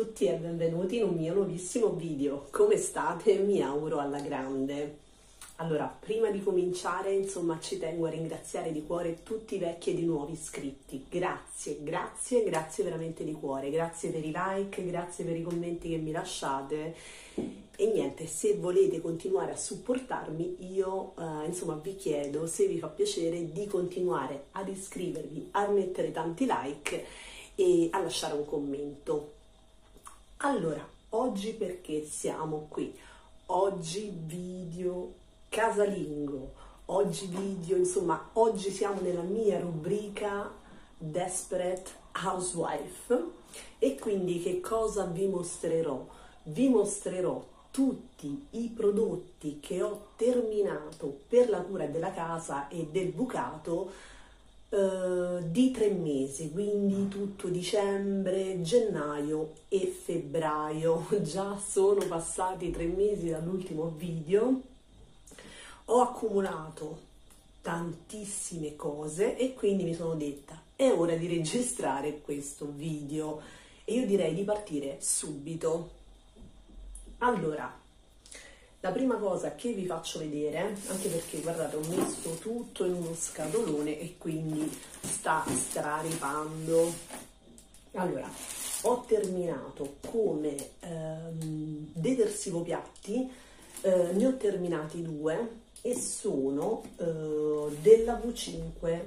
tutti e benvenuti in un mio nuovissimo video. Come state? Mi auguro alla grande. Allora, prima di cominciare, insomma, ci tengo a ringraziare di cuore tutti i vecchi e di nuovi iscritti. Grazie, grazie, grazie veramente di cuore. Grazie per i like, grazie per i commenti che mi lasciate. E niente, se volete continuare a supportarmi, io eh, insomma vi chiedo se vi fa piacere di continuare ad iscrivervi, a mettere tanti like e a lasciare un commento. Allora, oggi perché siamo qui? Oggi video casalingo, oggi video, insomma, oggi siamo nella mia rubrica Desperate Housewife e quindi che cosa vi mostrerò? Vi mostrerò tutti i prodotti che ho terminato per la cura della casa e del bucato eh, di tre mesi, quindi tutto dicembre, gennaio e febbraio. Già sono passati tre mesi dall'ultimo video. Ho accumulato tantissime cose e quindi mi sono detta è ora di registrare questo video e io direi di partire subito. Allora, la prima cosa che vi faccio vedere, anche perché guardate ho messo tutto in uno scatolone e quindi sta straripando. Allora, ho terminato come ehm, detersivo piatti, eh, ne ho terminati due e sono eh, della V5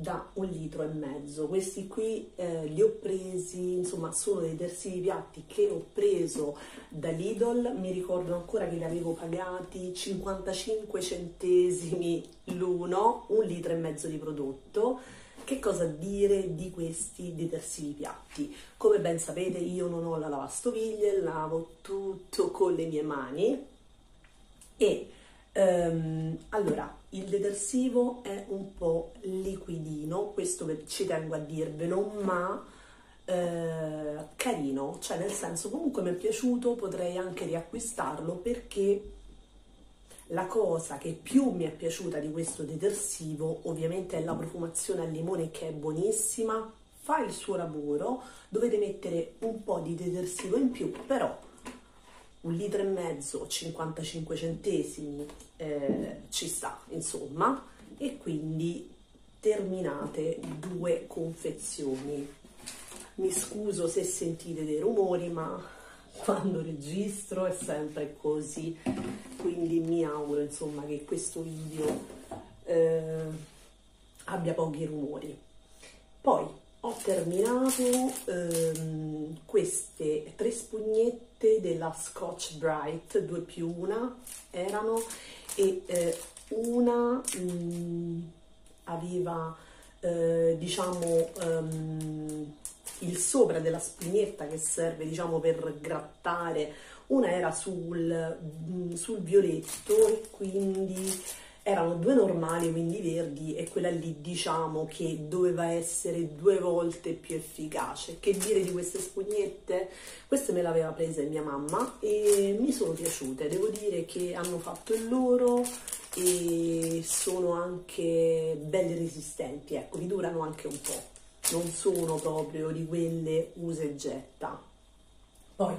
da un litro e mezzo. Questi qui eh, li ho presi, insomma, sono dei detersivi piatti che ho preso da Lidl. Mi ricordo ancora che li avevo pagati 55 centesimi l'uno, un litro e mezzo di prodotto. Che cosa dire di questi detersivi piatti? Come ben sapete io non ho la lavastoviglie, lavo tutto con le mie mani e Um, allora, il detersivo è un po' liquidino, questo ci tengo a dirvelo, ma eh, carino, cioè nel senso comunque mi è piaciuto, potrei anche riacquistarlo perché la cosa che più mi è piaciuta di questo detersivo ovviamente è la profumazione al limone che è buonissima, fa il suo lavoro, dovete mettere un po' di detersivo in più, però un litro e mezzo, 55 centesimi eh, ci sta, insomma, e quindi terminate due confezioni. Mi scuso se sentite dei rumori, ma quando registro è sempre così, quindi mi auguro insomma che questo video eh, abbia pochi rumori. Poi ho terminato ehm, queste tre spugnette della Scotch Bright 2 più 1 erano e eh, una mh, mm, aveva eh, diciamo um, il sopra della spugnetta che serve diciamo per grattare. Una era sul, mm, sul violetto e quindi erano due normali, quindi verdi, e quella lì diciamo che doveva essere due volte più efficace. Che dire di queste spugnette? Queste me le aveva prese mia mamma e mi sono piaciute, devo dire che hanno fatto il loro e sono anche belle resistenti, ecco, vi durano anche un po', non sono proprio di quelle usa e getta. Poi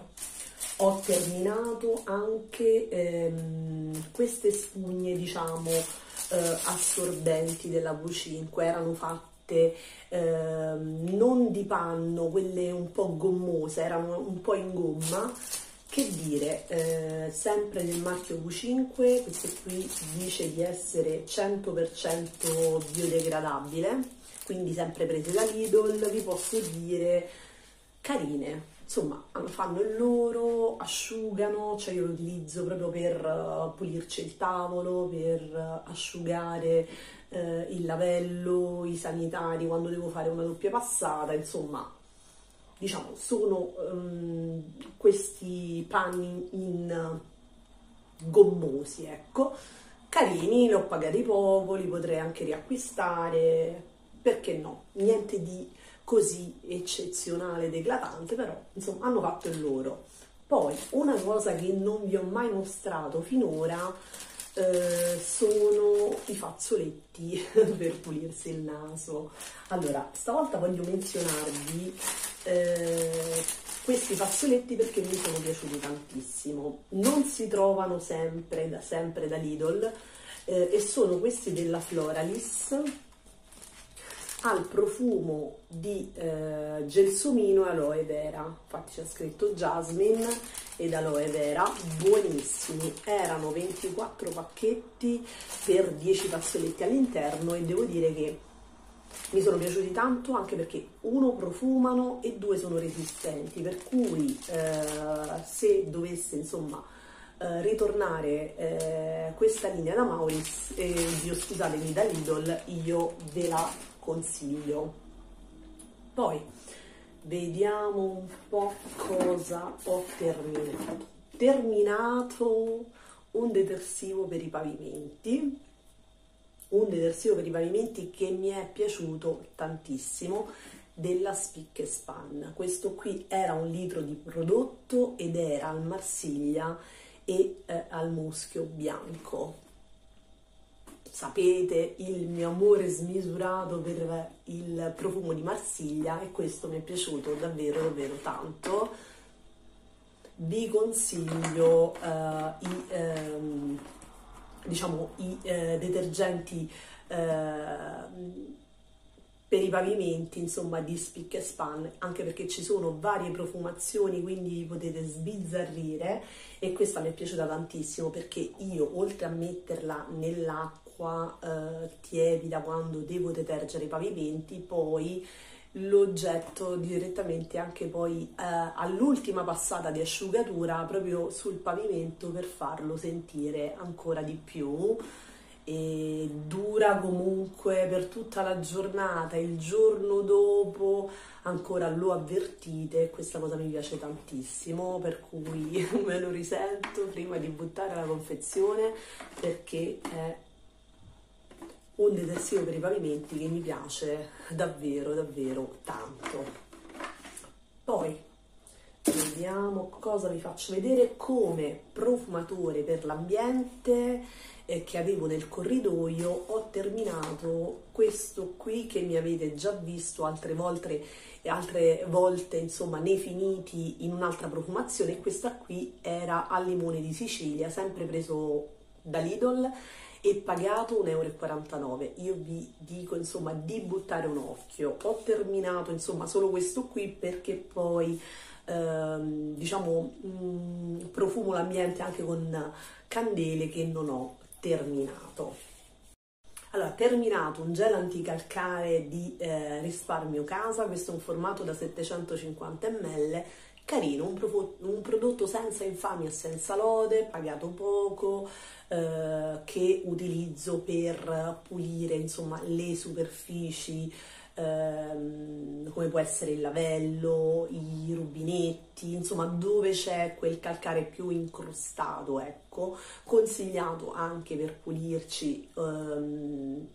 ho terminato anche ehm, queste spugne diciamo eh, assorbenti della V5 erano fatte eh, non di panno quelle un po' gommose erano un po' in gomma. Che dire, eh, sempre nel marchio V5, questo qui dice di essere 100% biodegradabile, quindi sempre prese da Lidl, vi posso dire carine, insomma fanno il loro, asciugano, cioè io lo utilizzo proprio per uh, pulirci il tavolo, per uh, asciugare uh, il lavello, i sanitari quando devo fare una doppia passata, insomma diciamo sono um, questi panni in gommosi, ecco, carini, li ho pagati poco, li potrei anche riacquistare, perché no, niente di così eccezionale ed eclatante, però insomma hanno fatto il loro. Poi una cosa che non vi ho mai mostrato finora eh, sono i fazzoletti per pulirsi il naso. Allora, stavolta voglio menzionarvi eh, questi fazzoletti perché mi sono piaciuti tantissimo. Non si trovano sempre sempre da Lidl eh, e sono questi della Floralis al profumo di eh, gelsomino e aloe vera. Infatti c'è scritto jasmine ed aloe vera buonissimi. Erano 24 pacchetti per 10 fazzoletti all'interno e devo dire che mi sono piaciuti tanto anche perché uno profumano e due sono resistenti per cui eh, se dovesse insomma eh, ritornare eh, questa linea da Maurice e eh, scusatemi da Lidl io ve la consiglio. Poi vediamo un po' cosa ho terminato. Terminato un detersivo per i pavimenti, un detersivo per i pavimenti che mi è piaciuto tantissimo della Spick Span. Questo qui era un litro di prodotto ed era al Marsiglia e eh, al muschio bianco sapete il mio amore smisurato per il profumo di Marsiglia e questo mi è piaciuto davvero davvero tanto. Vi consiglio uh, i, um, diciamo, i uh, detergenti uh, per i pavimenti, insomma, di Spick e Span, anche perché ci sono varie profumazioni, quindi potete sbizzarrire e questa mi è piaciuta tantissimo perché io, oltre a metterla nell'acqua, acqua eh, tiepida quando devo detergere i pavimenti, poi lo getto direttamente anche poi eh, all'ultima passata di asciugatura proprio sul pavimento per farlo sentire ancora di più. E dura comunque per tutta la giornata, il giorno dopo ancora lo avvertite, questa cosa mi piace tantissimo, per cui me lo risento prima di buttare la confezione perché è un detersivo per i pavimenti che mi piace davvero davvero tanto. Poi vediamo cosa vi faccio vedere come profumatore per l'ambiente eh, che avevo nel corridoio. Ho terminato questo qui che mi avete già visto altre volte altre volte insomma nei finiti in un'altra profumazione. Questa qui era al limone di Sicilia sempre preso da Lidl e pagato 1,49 euro. Io vi dico insomma di buttare un occhio. Ho terminato insomma solo questo qui perché poi ehm, diciamo mh, mm, profumo l'ambiente anche con candele che non ho terminato. Allora, terminato un gel anticalcare di eh, risparmio casa, questo è un formato da 750 ml carino, un, pro- un prodotto senza infamia e senza lode, pagato poco, eh, che utilizzo per pulire insomma le superfici ehm, come può essere il lavello, i rubinetti, insomma dove c'è quel calcare più incrostato, ecco, consigliato anche per pulirci ehm,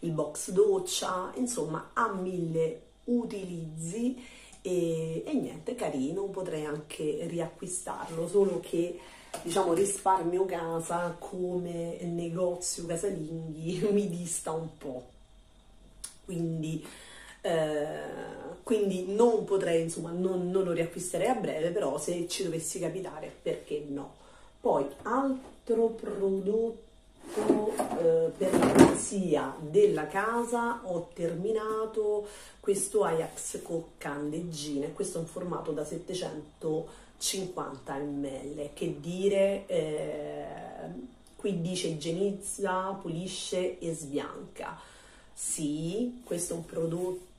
il box doccia, insomma ha mille utilizzi e, e niente, carino, potrei anche riacquistarlo, solo che diciamo risparmio casa come negozio casalinghi mi dista un po'. Quindi, eh, quindi non potrei, insomma, non, non, lo riacquisterei a breve, però se ci dovessi capitare, perché no? Poi, altro prodotto eh, per la pulizia della casa ho terminato questo Ajax con candeggine, questo è un formato da 750 ml, che dire, eh, qui dice igienizza, pulisce e sbianca. Sì, questo è un prodotto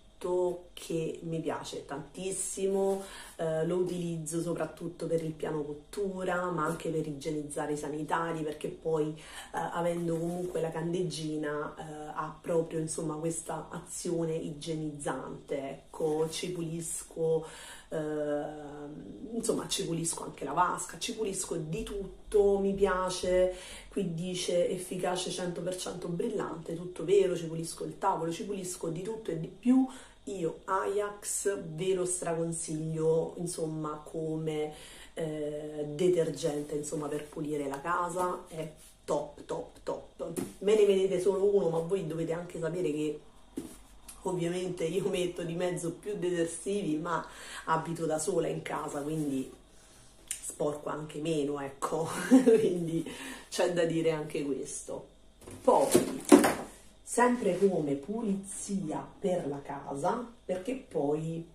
che mi piace tantissimo, eh, lo utilizzo soprattutto per il piano cottura, ma anche per igienizzare i sanitari, perché poi eh, avendo comunque la candeggina eh, ha proprio insomma questa azione igienizzante, ecco, ci pulisco Uh, insomma ci pulisco anche la vasca, ci pulisco di tutto, mi piace, qui dice efficace 100% brillante, tutto vero, ci pulisco il tavolo, ci pulisco di tutto e di più, io Ajax ve lo straconsiglio insomma come eh, detergente insomma per pulire la casa, è top, top, top. Me ne vedete solo uno, ma voi dovete anche sapere che ovviamente io metto di mezzo più detersivi, ma abito da sola in casa, quindi sporco anche meno, ecco, quindi c'è da dire anche questo. Poi, sempre come pulizia per la casa, perché poi,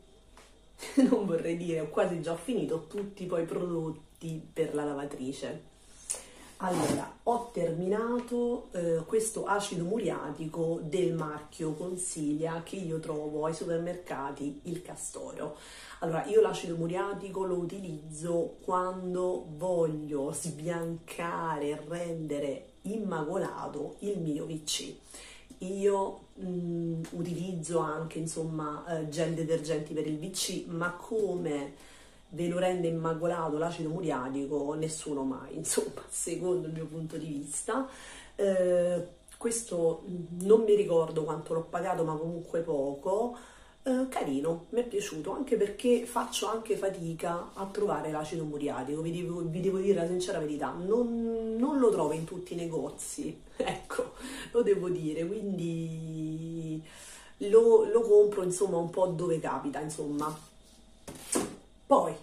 non vorrei dire, ho quasi già finito tutti poi i prodotti per la lavatrice. Allora, ho terminato eh, questo acido muriatico del marchio Consiglia che io trovo ai supermercati il castoro. Allora, io l'acido muriatico lo utilizzo quando voglio sbiancare rendere immacolato il mio PC. Io mh, mm, utilizzo anche insomma eh, gel detergenti per il PC, ma come ve lo rende immacolato l'acido muriatico nessuno mai, insomma, secondo il mio punto di vista. Eh, questo non mi ricordo quanto l'ho pagato, ma comunque poco. Eh, carino, mi è piaciuto anche perché faccio anche fatica a trovare l'acido muriatico, vi devo, vi devo dire la sincera verità, non, non, lo trovo in tutti i negozi, ecco, lo devo dire, quindi lo, lo compro insomma un po' dove capita, insomma. Poi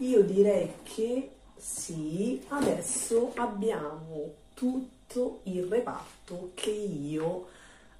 io direi che sì, adesso abbiamo tutto il reparto che io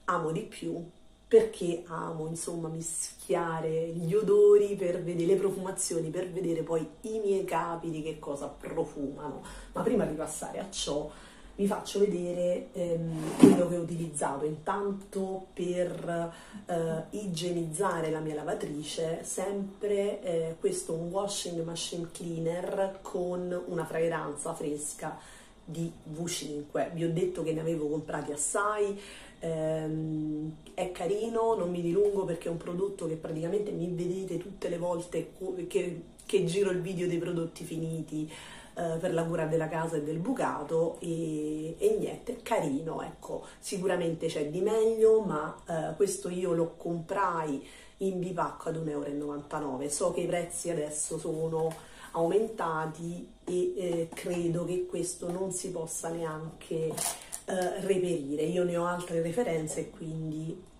amo di più perché amo insomma mischiare gli odori per vedere le profumazioni, per vedere poi i miei capi di che cosa profumano. Ma prima di passare a ciò vi faccio vedere ehm, quello che ho utilizzato. Intanto per eh, igienizzare la mia lavatrice sempre eh, questo washing machine cleaner con una fragranza fresca di V5 vi ho detto che ne avevo comprati assai ehm, è carino, non mi dilungo perché è un prodotto che praticamente mi vedete tutte le volte che, che giro il video dei prodotti finiti eh, per la cura della casa e del bucato e, e, niente, carino, ecco, sicuramente c'è di meglio, ma eh, questo io lo comprai in bipacco ad 1,99 euro, so che i prezzi adesso sono aumentati e eh, credo che questo non si possa neanche eh, reperire. Io ne ho altre referenze quindi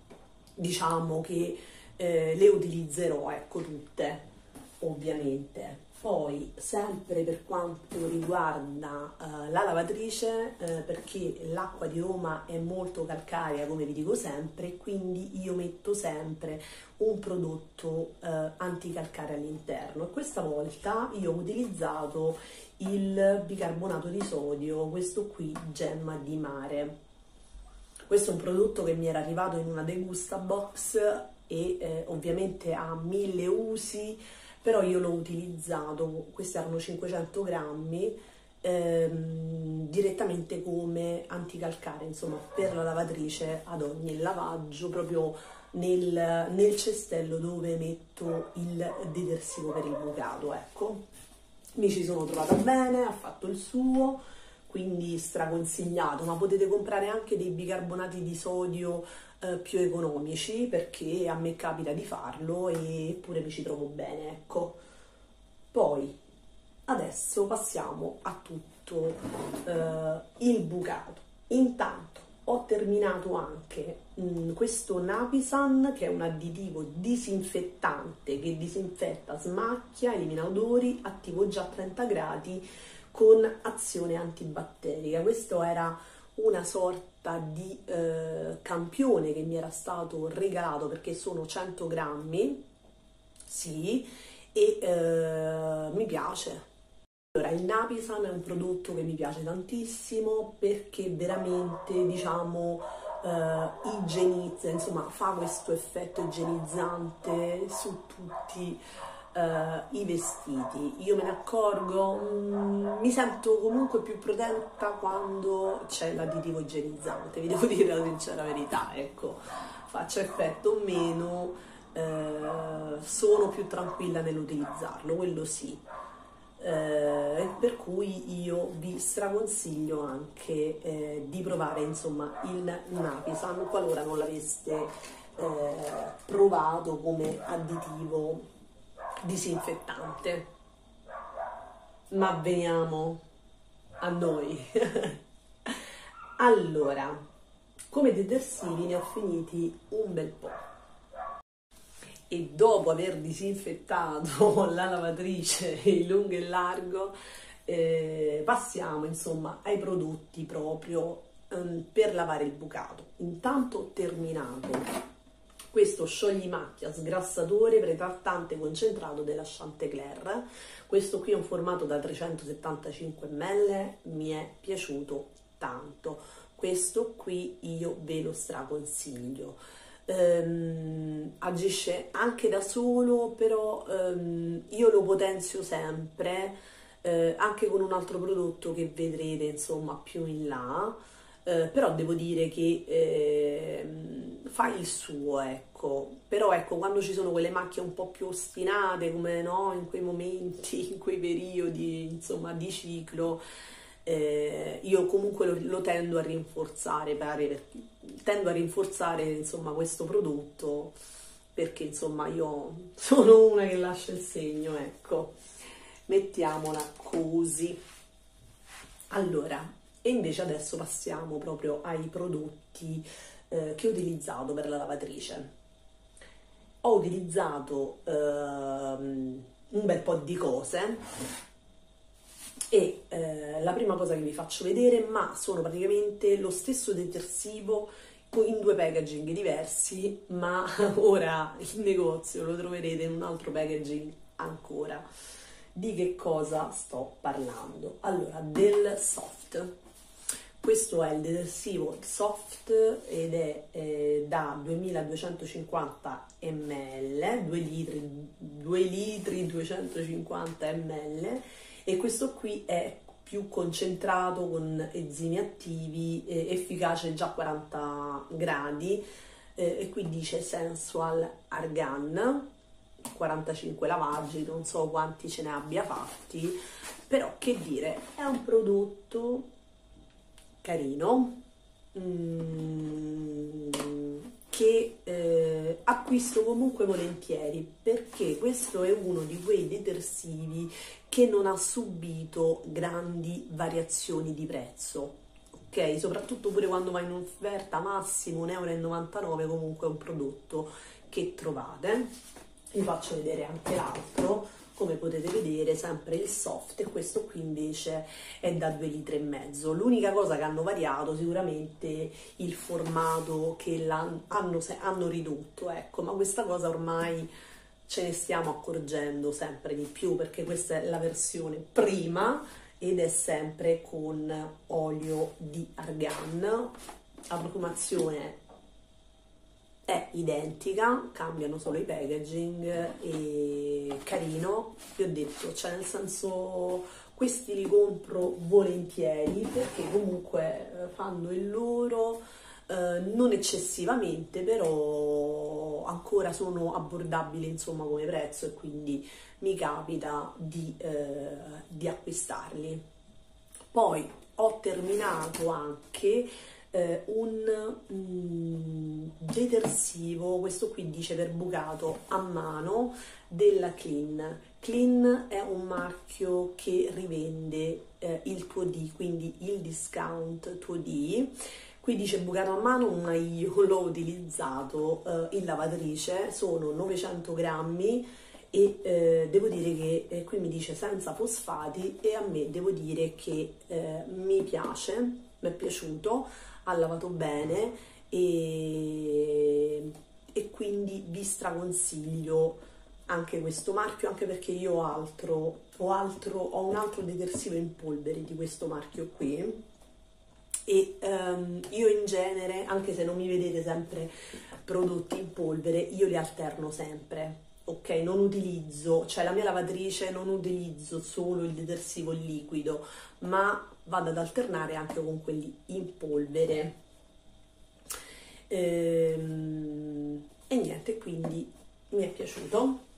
diciamo che eh, le utilizzerò, ecco tutte, ovviamente. Poi, sempre per quanto riguarda uh, la lavatrice, uh, perché l'acqua di Roma è molto calcarea, come vi dico sempre, quindi io metto sempre un prodotto uh, anticalcare all'interno. Questa volta io ho utilizzato il bicarbonato di sodio, questo qui Gemma di Mare. Questo è un prodotto che mi era arrivato in una degusta box e eh, ovviamente ha mille usi, però io l'ho utilizzato, questi erano 500 grammi, ehm, direttamente come anticalcare, insomma, per la lavatrice ad ogni lavaggio, proprio nel, nel cestello dove metto il detersivo per il bucato, ecco. Mi ci sono trovata bene, ha fatto il suo, quindi straconsigliato, ma potete comprare anche dei bicarbonati di sodio eh, più economici perché a me capita di farlo eppure mi ci trovo bene, ecco. Poi, adesso passiamo a tutto eh, il bucato. Intanto, ho terminato anche mh, mm, questo Napisan che è un additivo disinfettante che disinfetta, smacchia, elimina odori, attivo già a 30 gradi con azione antibatterica. Questo era una sorta di eh, campione che mi era stato regalato perché sono 100 grammi, sì, e eh, mi piace, allora, il Napisan è un prodotto che mi piace tantissimo perché veramente, diciamo, uh, igienizza, insomma, fa questo effetto igienizzante su tutti uh, i vestiti. Io me ne accorgo, mm, mi sento comunque più protetta quando c'è l'additivo igienizzante, vi devo dire la sincera verità, ecco, faccia effetto o meno, uh, sono più tranquilla nell'utilizzarlo, quello sì. Eh, per cui io vi straconsiglio anche eh, di provare insomma il Napisan qualora non l'aveste eh, provato come additivo disinfettante. Ma veniamo a noi. Allora, come detersivi ne ho finiti un bel po' e dopo aver disinfettato la lavatrice in lungo e largo eh, passiamo insomma ai prodotti proprio ehm, per lavare il bucato. Intanto ho terminato questo scioglimacchia sgrassatore pretrattante concentrato della Chanticleer questo qui è un formato da 375 ml mi è piaciuto tanto. Questo qui io ve lo straconsiglio. Ehm, agisce anche da solo, però ehm, io lo potenzio sempre, eh, anche con un altro prodotto che vedrete insomma più in là, eh, però devo dire che eh, fa il suo, ecco. Però ecco, quando ci sono quelle macchie un po' più ostinate, come no, in quei momenti, in quei periodi, insomma, di ciclo, eh, io comunque lo, lo, tendo a rinforzare, pare, tendo a rinforzare insomma questo prodotto perché insomma io sono una che lascia il segno, ecco, mettiamola così. Allora, e invece adesso passiamo proprio ai prodotti eh, che ho utilizzato per la lavatrice. Ho utilizzato ehm, un bel po' di cose e eh, la prima cosa che vi faccio vedere, ma sono praticamente lo stesso detersivo in due packaging diversi, ma ora in negozio lo troverete in un altro packaging ancora. Di che cosa sto parlando? Allora, del soft. Questo è il detersivo soft ed è eh, da 2250 ml, 2 litri, 2 litri 250 ml e questo qui è più concentrato con enzimi attivi, eh, efficace già a 40 gradi eh, e qui dice sensual argan 45 lavaggi, non so quanti ce ne abbia fatti, però che dire, è un prodotto carino, mm, che eh, acquisto comunque volentieri perché questo è uno di quei detersivi che non ha subito grandi variazioni di prezzo ok? Soprattutto pure quando va in offerta massimo 1,99 euro comunque è un prodotto che trovate. Vi faccio vedere anche l'altro come potete vedere sempre il soft e questo qui invece è da 2 litri e mezzo. L'unica cosa che hanno variato sicuramente il formato che hanno, hanno ridotto ecco ma questa cosa ormai ce ne stiamo accorgendo sempre di più perché questa è la versione prima ed è sempre con olio di argan. La profumazione è identica, cambiano solo i packaging e carino, vi ho detto, cioè nel senso questi li compro volentieri perché comunque eh, fanno il loro, eh, non eccessivamente, però ancora sono abbordabili insomma come prezzo e quindi mi capita di, eh, di acquistarli. Poi ho terminato anche eh, un mm, detersivo, questo qui dice per bucato a mano della Clean. Clean è un marchio che rivende eh, il tuo D, quindi il discount tuo D. Qui dice bucato a mano, ma io l'ho utilizzato eh, in lavatrice, sono 900 grammi e eh, devo dire che eh, qui mi dice senza fosfati e a me devo dire che eh, mi piace, mi è piaciuto ha lavato bene e, e quindi vi straconsiglio anche questo marchio anche perché io ho altro, ho altro ho un altro detersivo in polvere di questo marchio qui. E um, io in genere anche se non mi vedete sempre prodotti in polvere io li alterno sempre ok? Non utilizzo cioè la mia lavatrice non utilizzo solo il detersivo liquido ma vado ad alternare anche con quelli in polvere. Ehm, e niente quindi mi è piaciuto.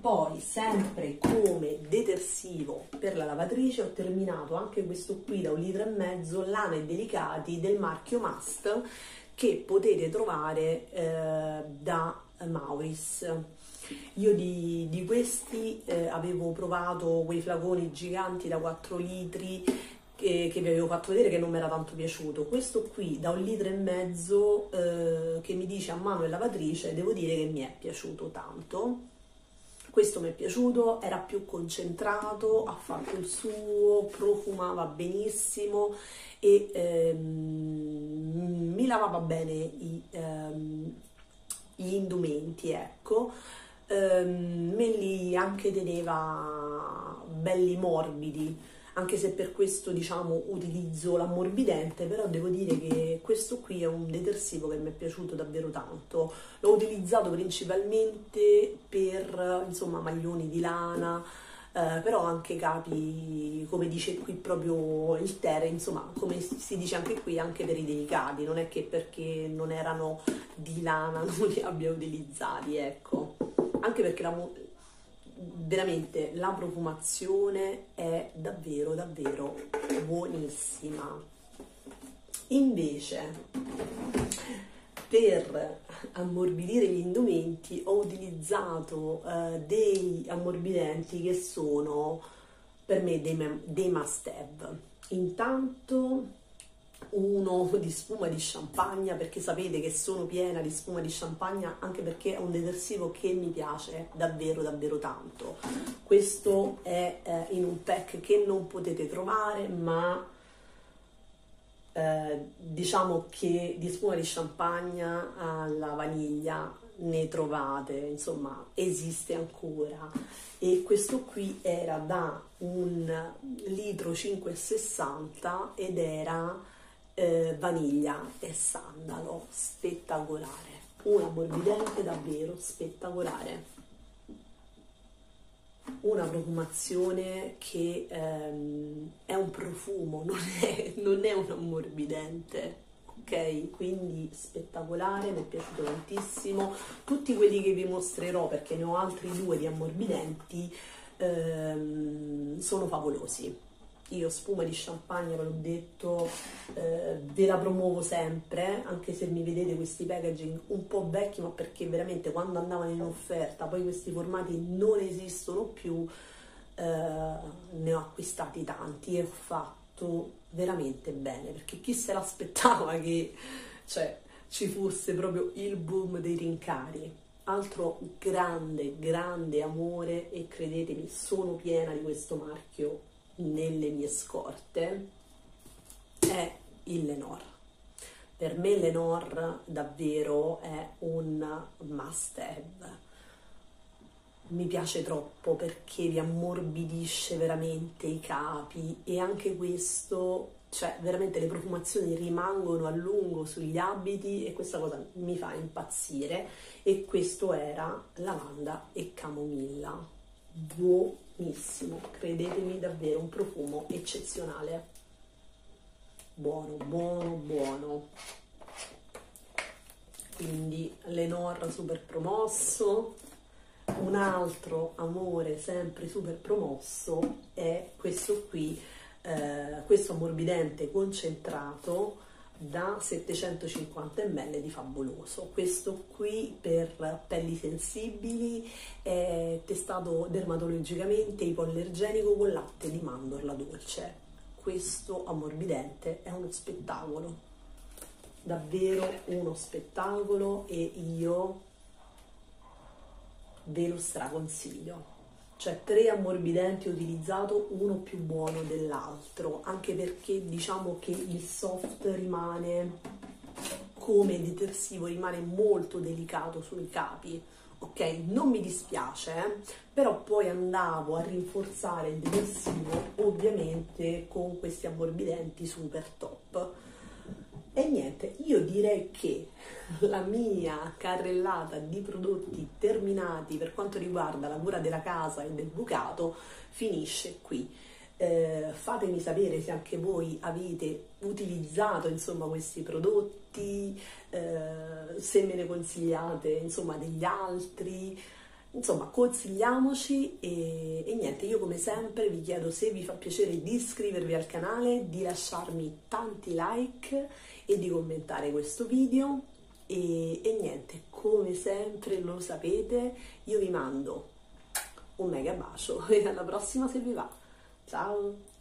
Poi sempre come detersivo per la lavatrice ho terminato anche questo qui da un litro e mezzo lana e delicati del marchio Must che potete trovare eh, da Mauris io di, di questi eh, avevo provato quei flaconi giganti da 4 litri che, che vi avevo fatto vedere che non mi era tanto piaciuto. Questo qui da un litro e mezzo eh, che mi dice a mano e lavatrice, devo dire che mi è piaciuto tanto. Questo mi è piaciuto, era più concentrato, ha fatto il suo, profumava benissimo e ehm, mi lavava bene i, ehm, gli indumenti, ecco. Ehm, me li anche teneva belli morbidi anche se per questo diciamo utilizzo l'ammorbidente, però devo dire che questo qui è un detersivo che mi è piaciuto davvero tanto. L'ho utilizzato principalmente per insomma maglioni di lana, eh, però anche capi, come dice qui proprio il Tere, insomma, come si dice anche qui, anche per i delicati, non è che perché non erano di lana non li abbia utilizzati, ecco. Anche perché la, veramente la profumazione è davvero davvero buonissima. Invece per ammorbidire gli indumenti ho utilizzato eh, dei ammorbidenti che sono per me dei, dei must have. Intanto uno di spuma di champagne perché sapete che sono piena di spuma di champagne anche perché è un detersivo che mi piace davvero davvero tanto. Questo è eh, in un pack che non potete trovare ma eh, diciamo che di spuma di champagne alla vaniglia ne trovate insomma esiste ancora. E questo qui era da un litro 5,60 ed era eh, vaniglia e sandalo, spettacolare, un ammorbidente davvero spettacolare. Una profumazione che ehm, è un profumo, non è, non è un ammorbidente, ok? Quindi spettacolare, mi è piaciuto tantissimo. Tutti quelli che vi mostrerò, perché ne ho altri due di ammorbidenti, ehm, sono favolosi io spuma di champagne, ve l'ho detto, eh, ve la promuovo sempre, anche se mi vedete questi packaging un po' vecchi, ma perché veramente quando andavano in offerta, poi questi formati non esistono più, eh, ne ho acquistati tanti e ho fatto veramente bene, perché chi se l'aspettava che cioè, ci fosse proprio il boom dei rincari. Altro grande, grande amore e credetemi, sono piena di questo marchio nelle mie scorte è il Lenor. Per me Lenor davvero è un must have. Mi piace troppo perché vi ammorbidisce veramente i capi e anche questo, cioè veramente le profumazioni rimangono a lungo sugli abiti e questa cosa mi fa impazzire e questo era lavanda e camomilla. Buonissimo buonissimo, credetemi davvero un profumo eccezionale. Buono, buono, buono. Quindi Lenor super promosso. Un altro amore sempre super promosso è questo qui, eh, questo ammorbidente concentrato da 750 ml di Fabuloso. Questo qui per pelli sensibili è testato dermatologicamente ipoallergenico con latte di mandorla dolce. Questo ammorbidente è uno spettacolo, davvero uno spettacolo e io ve lo straconsiglio cioè tre ammorbidenti utilizzato uno più buono dell'altro anche perché diciamo che il soft rimane come detersivo rimane molto delicato sui capi ok? Non mi dispiace però poi andavo a rinforzare il detersivo ovviamente con questi ammorbidenti super top e niente, io direi che la mia carrellata di prodotti terminati per quanto riguarda la cura della casa e del bucato finisce qui. Eh, fatemi sapere se anche voi avete utilizzato insomma questi prodotti, eh, se me ne consigliate insomma degli altri, insomma consigliamoci e, e, niente io come sempre vi chiedo se vi fa piacere di iscrivervi al canale di lasciarmi tanti like e di commentare questo video. E, e niente come sempre lo sapete io vi mando un mega bacio e alla prossima se vi va. Ciao